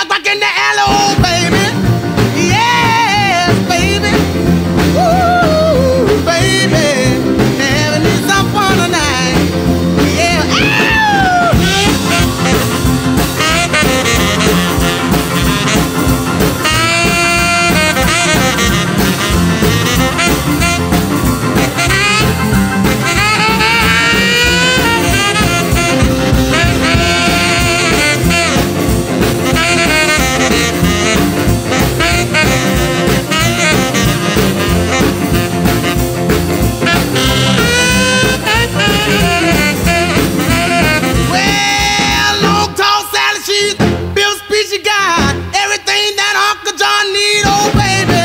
stuck back in the alley, baby. John Need, oh baby.